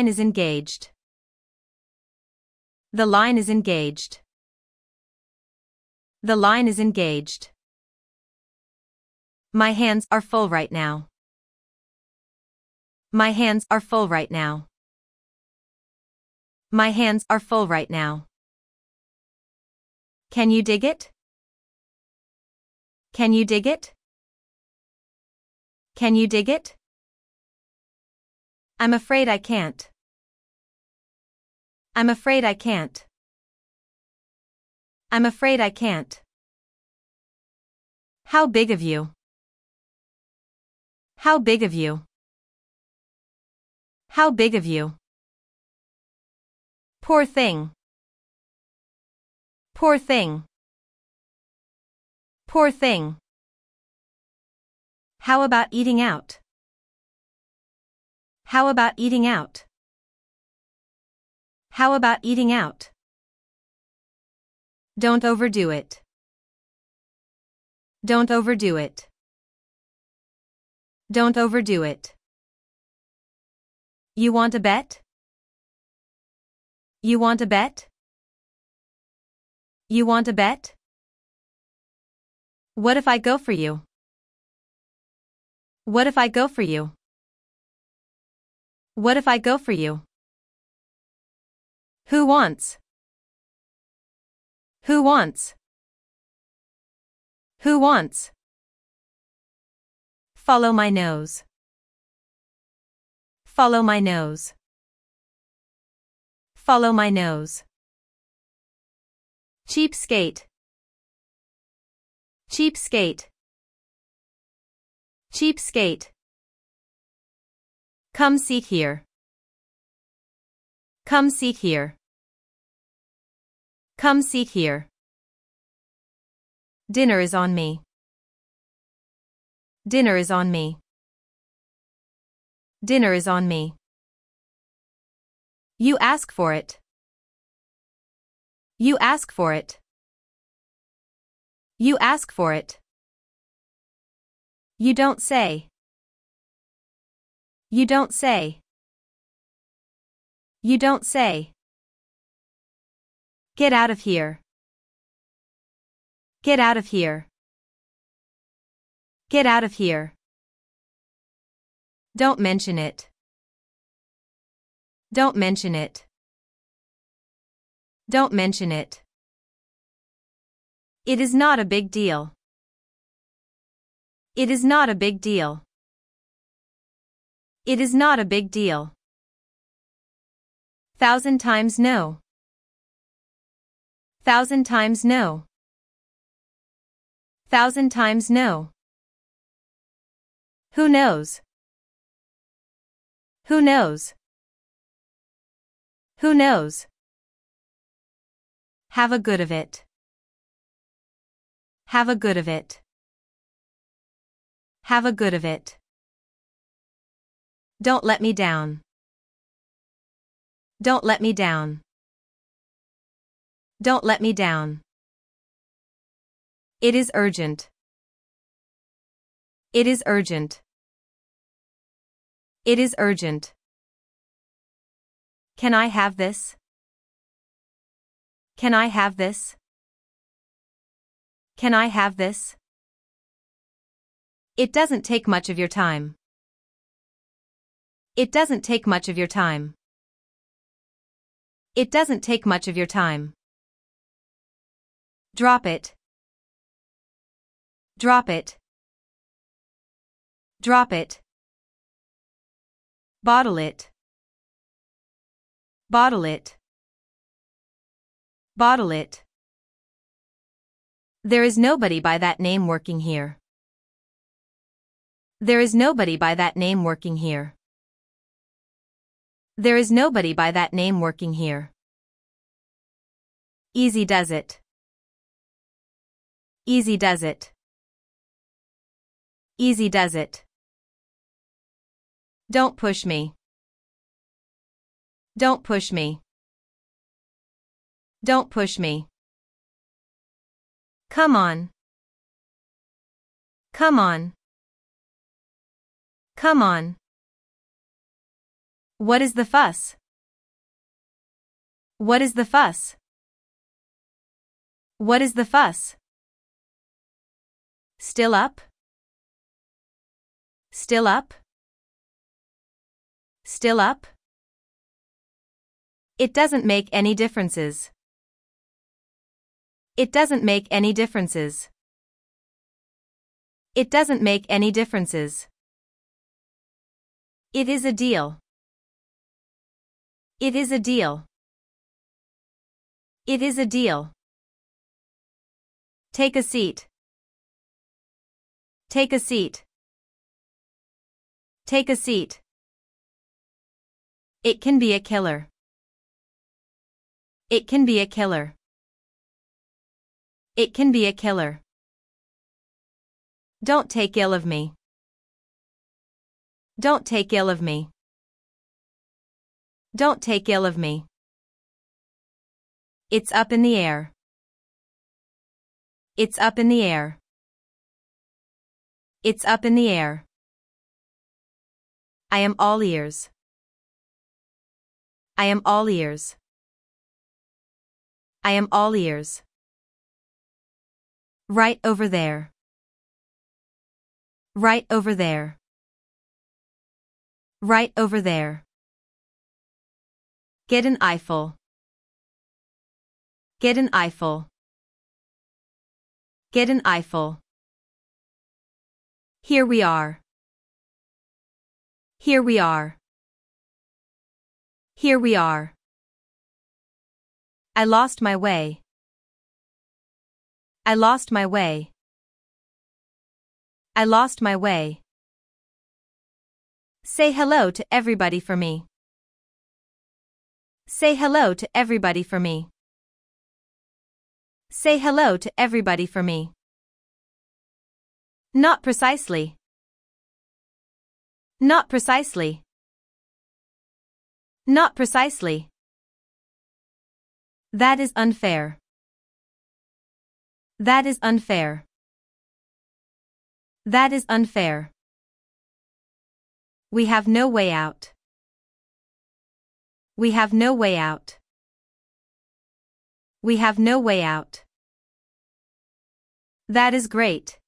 line is engaged. The line is engaged. The line is engaged. My hands are full right now. My hands are full right now. My hands are full right now. Can you dig it? Can you dig it? Can you dig it? I'm afraid I can't. I'm afraid I can't. I'm afraid I can't. How big of you? How big of you? How big of you? Poor thing. Poor thing. Poor thing. How about eating out? How about eating out? How about eating out? Don't overdo it. Don't overdo it. Don't overdo it. You want a bet? You want a bet? You want a bet? What if I go for you? What if I go for you? What if I go for you? Who wants? Who wants? Who wants? Follow my nose. Follow my nose. Follow my nose. Cheapskate. Cheapskate. Cheapskate. Come seat here. Come seat here. Come seat here. Dinner is on me. Dinner is on me. Dinner is on me. You ask for it. You ask for it. You ask for it. You don't say. You don't say. You don't say. Get out of here. Get out of here. Get out of here. Don't mention it. Don't mention it. Don't mention it. It is not a big deal. It is not a big deal. It is not a big deal. Thousand times no. Thousand times no. Thousand times no. Who knows? Who knows? Who knows? Have a good of it. Have a good of it. Have a good of it. Don't let me down. Don't let me down. Don't let me down. It is urgent. It is urgent. It is urgent. Can I have this? Can I have this? Can I have this? It doesn't take much of your time. It doesn't take much of your time. It doesn't take much of your time. Drop it. Drop it. Drop it. Bottle it. Bottle it. Bottle it. There is nobody by that name working here. There is nobody by that name working here. There is nobody by that name working here. Easy does it. Easy does it. Easy does it. Don't push me. Don't push me. Don't push me. Come on. Come on. Come on. What is the fuss? What is the fuss? What is the fuss? Still up? Still up? Still up? It doesn't make any differences. It doesn't make any differences. It doesn't make any differences. It is a deal. It is a deal. It is a deal. Take a seat. Take a seat. Take a seat. It can be a killer. It can be a killer. It can be a killer. Don't take ill of me. Don't take ill of me. Don't take ill of me. It's up in the air. It's up in the air. It's up in the air. I am all ears. I am all ears. I am all ears. Right over there. Right over there. Right over there. Get an eyeful. Get an eyeful. Get an eyeful. Here we are. Here we are. Here we are. I lost my way. I lost my way. I lost my way. Say hello to everybody for me. Say hello to everybody for me. Say hello to everybody for me. Not precisely. Not precisely. Not precisely. That is unfair. That is unfair. That is unfair. We have no way out. We have no way out. We have no way out. That is great.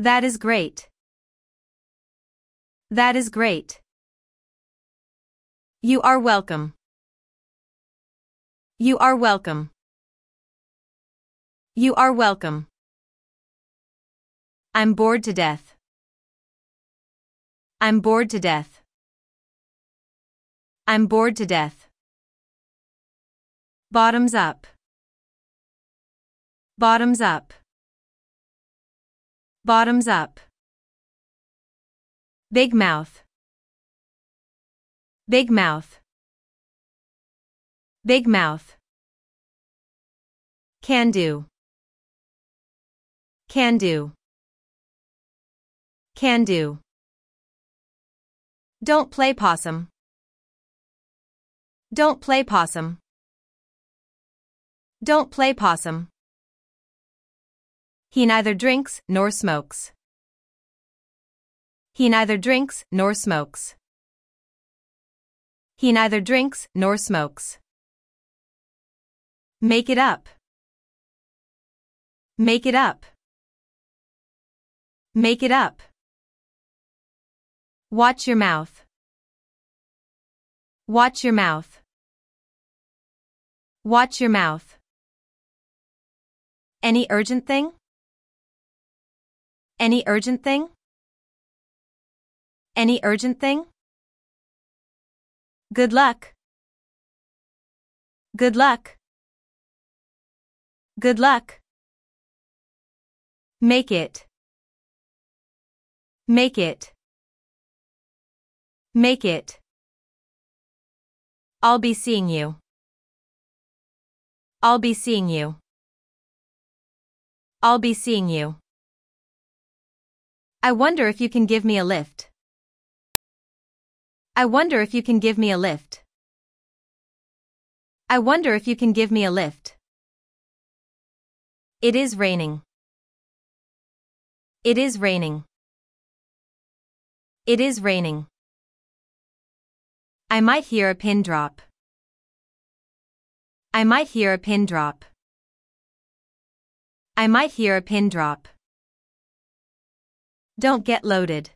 That is great. That is great. You are welcome. You are welcome. You are welcome. I'm bored to death. I'm bored to death. I'm bored to death. Bottoms up. Bottoms up. Bottoms up. Big mouth. Big mouth. Big mouth. Can do. Can do. Can do. Don't play possum. Don't play possum. Don't play possum. He neither drinks nor smokes. He neither drinks nor smokes. He neither drinks nor smokes. Make it up. Make it up. Make it up. Watch your mouth. Watch your mouth. Watch your mouth. Any urgent thing? Any urgent thing? Any urgent thing? Good luck. Good luck. Good luck. Make it. Make it. Make it. I'll be seeing you. I'll be seeing you. I'll be seeing you. I wonder if you can give me a lift. I wonder if you can give me a lift. I wonder if you can give me a lift. It is raining. It is raining. It is raining. I might hear a pin drop. I might hear a pin drop. I might hear a pin drop. Don't get loaded.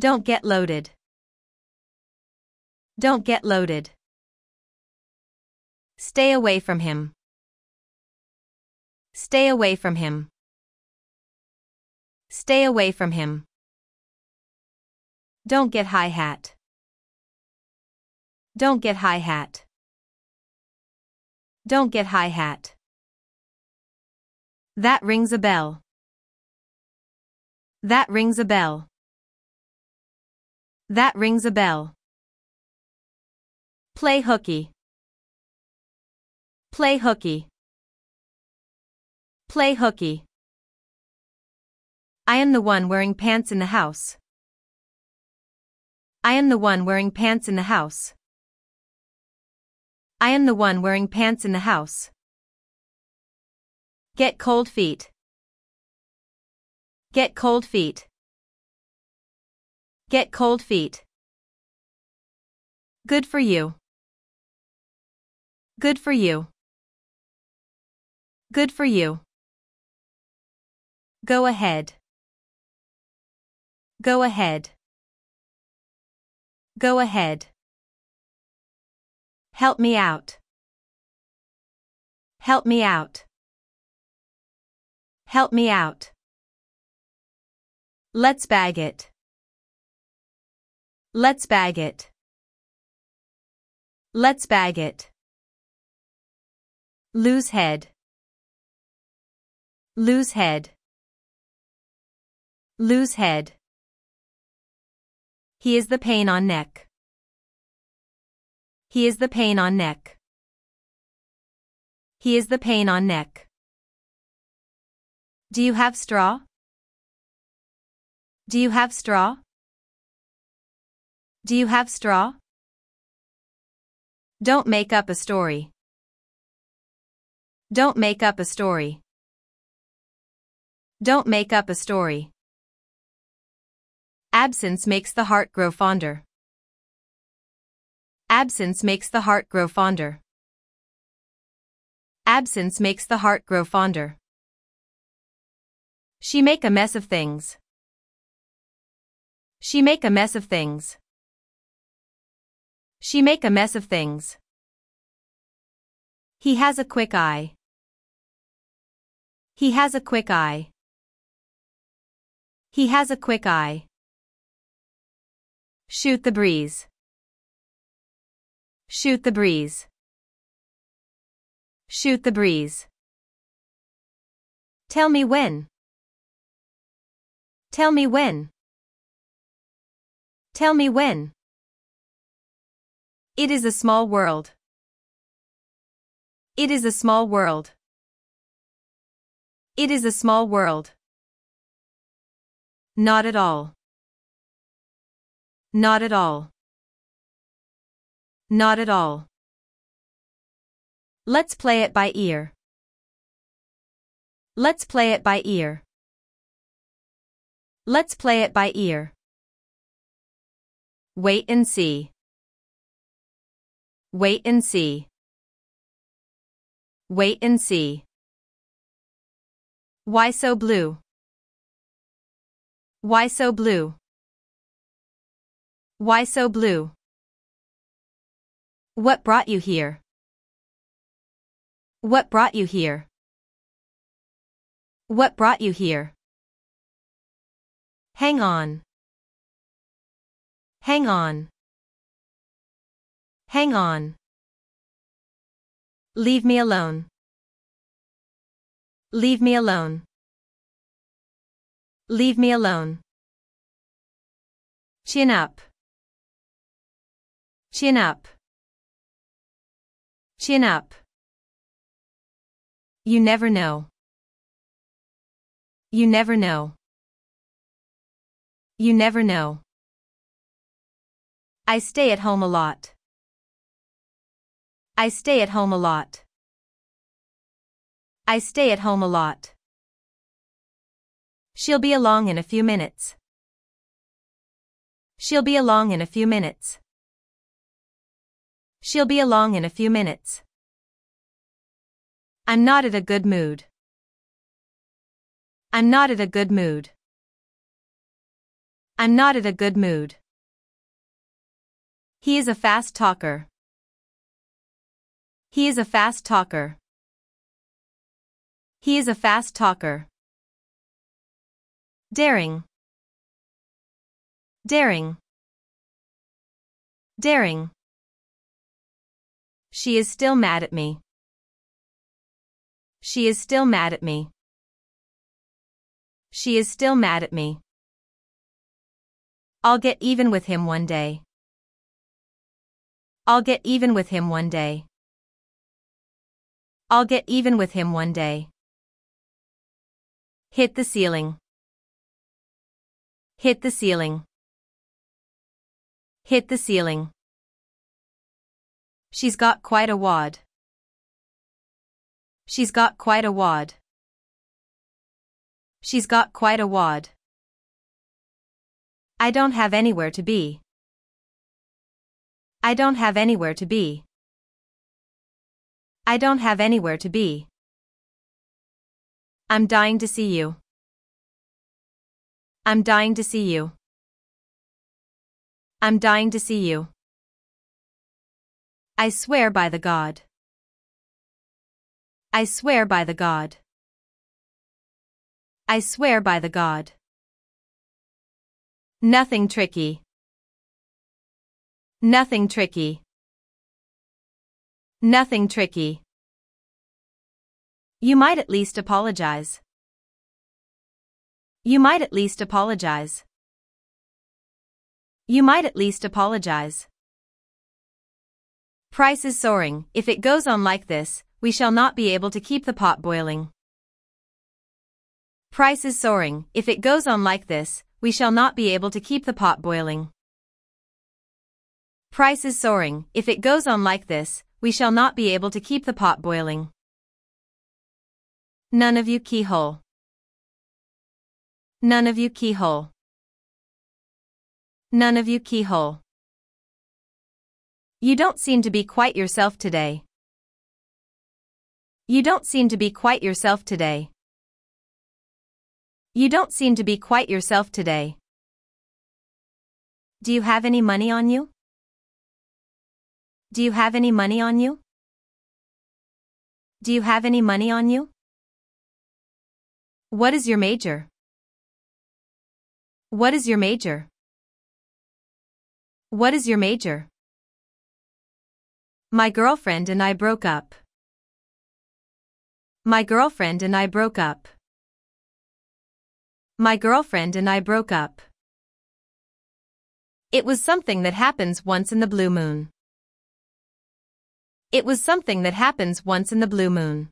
Don't get loaded. Don't get loaded. Stay away from him. Stay away from him. Stay away from him. Don't get high hat. Don't get high hat. Don't get high hat. That rings a bell. That rings a bell. That rings a bell. Play hooky. Play hooky. Play hooky. I am the one wearing pants in the house. I am the one wearing pants in the house. I am the one wearing pants in the house. Get cold feet. Get cold feet. Get cold feet. Good for you. Good for you. Good for you. Go ahead. Go ahead. Go ahead. Help me out. Help me out. Help me out. Let's bag it. Let's bag it. Let's bag it. Lose head. Lose head. Lose head. He is the pain on neck. He is the pain on neck. He is the pain on neck. Do you have straw? Do you have straw? Do you have straw? Don't make up a story. Don't make up a story. Don't make up a story. Absence makes the heart grow fonder. Absence makes the heart grow fonder. Absence makes the heart grow fonder. She make a mess of things. She make a mess of things. She make a mess of things. He has a quick eye. He has a quick eye. He has a quick eye. Shoot the breeze. Shoot the breeze. Shoot the breeze. Tell me when. Tell me when. Tell me when. It is a small world. It is a small world. It is a small world. Not at all. Not at all. Not at all. Let's play it by ear. Let's play it by ear. Let's play it by ear. Wait and see. Wait and see. Wait and see. Why so blue? Why so blue? Why so blue? What brought you here? What brought you here? What brought you here? Hang on. Hang on. Hang on. Leave me alone. Leave me alone. Leave me alone. Chin up. Chin up. Chin up. You never know. You never know. You never know. I stay at home a lot. I stay at home a lot. I stay at home a lot. She'll be along in a few minutes. She'll be along in a few minutes. She'll be along in a few minutes. I'm not in a good mood. I'm not in a good mood. I'm not in a good mood. He is a fast talker. He is a fast talker. He is a fast talker. Daring. Daring. Daring. She is still mad at me. She is still mad at me. She is still mad at me. I'll get even with him one day. I'll get even with him one day. I'll get even with him one day. Hit the ceiling. Hit the ceiling. Hit the ceiling. She's got quite a wad. She's got quite a wad. She's got quite a wad. I don't have anywhere to be. I don't have anywhere to be. I don't have anywhere to be. I'm dying to see you. I'm dying to see you. I'm dying to see you. I swear by the God. I swear by the God. I swear by the God. Nothing tricky. Nothing tricky. Nothing tricky. You might at least apologize. You might at least apologize. You might at least apologize. Price is soaring. If it goes on like this, we shall not be able to keep the pot boiling. Price is soaring. If it goes on like this, we shall not be able to keep the pot boiling. Price is soaring. If it goes on like this, we shall not be able to keep the pot boiling. None of you keyhole. None of you keyhole. None of you keyhole. You don't seem to be quite yourself today. You don't seem to be quite yourself today. You don't seem to be quite yourself today. Do you have any money on you? Do you have any money on you? Do you have any money on you? What is your major? What is your major? What is your major? My girlfriend and I broke up. My girlfriend and I broke up. My girlfriend and I broke up. It was something that happens once in the blue moon. It was something that happens once in the blue moon.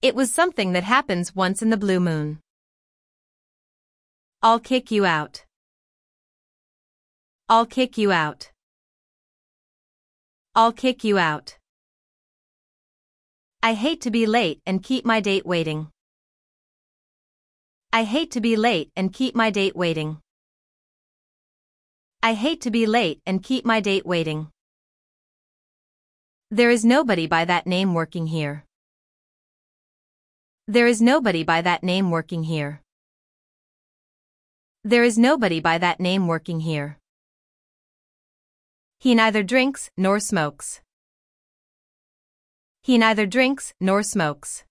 It was something that happens once in the blue moon. I'll kick you out. I'll kick you out. I'll kick you out. I hate to be late and keep my date waiting. I hate to be late and keep my date waiting. I hate to be late and keep my date waiting. There is nobody by that name working here. There is nobody by that name working here. There is nobody by that name working here. He neither drinks nor smokes. He neither drinks nor smokes.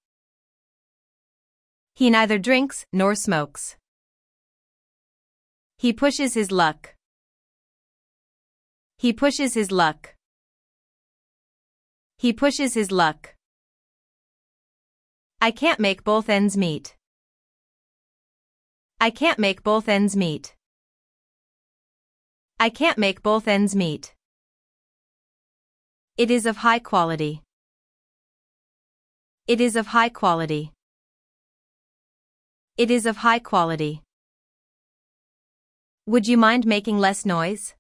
He neither drinks nor smokes. He pushes his luck. He pushes his luck. He pushes his luck. I can't make both ends meet. I can't make both ends meet. I can't make both ends meet. It is of high quality. It is of high quality. It is of high quality. Would you mind making less noise?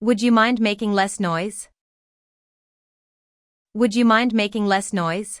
Would you mind making less noise? Would you mind making less noise?